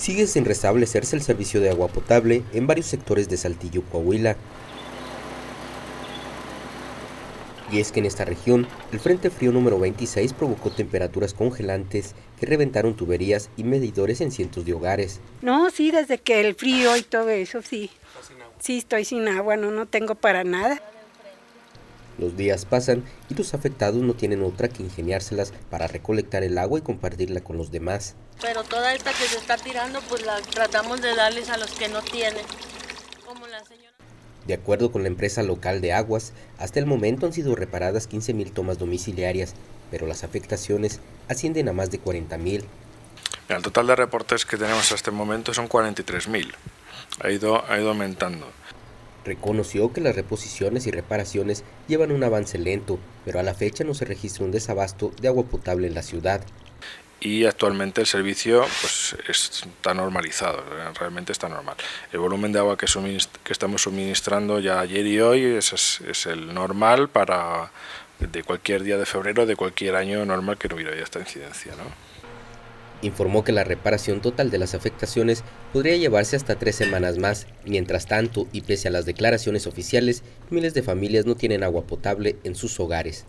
Sigue sin restablecerse el servicio de agua potable en varios sectores de Saltillo, Coahuila. Y es que en esta región, el Frente Frío número 26 provocó temperaturas congelantes que reventaron tuberías y medidores en cientos de hogares. No, sí, desde que el frío y todo eso, sí. Sí, estoy sin agua, no, no tengo para nada. Los días pasan y los afectados no tienen otra que ingeniárselas para recolectar el agua y compartirla con los demás. Pero toda esta que se está tirando, pues la tratamos de darles a los que no tienen, como la señora. De acuerdo con la empresa local de aguas, hasta el momento han sido reparadas 15.000 tomas domiciliarias, pero las afectaciones ascienden a más de 40.000. El total de reportes que tenemos hasta este momento son 43.000. Ha ido, ha ido aumentando. Reconoció que las reposiciones y reparaciones llevan un avance lento, pero a la fecha no se registra un desabasto de agua potable en la ciudad. Y actualmente el servicio pues, está normalizado, realmente está normal. El volumen de agua que, que estamos suministrando ya ayer y hoy es, es, el normal para de cualquier día de febrero, de cualquier año normal que no hubiera esta incidencia. ¿no? Informó que la reparación total de las afectaciones podría llevarse hasta tres semanas más. Mientras tanto, y pese a las declaraciones oficiales, miles de familias no tienen agua potable en sus hogares.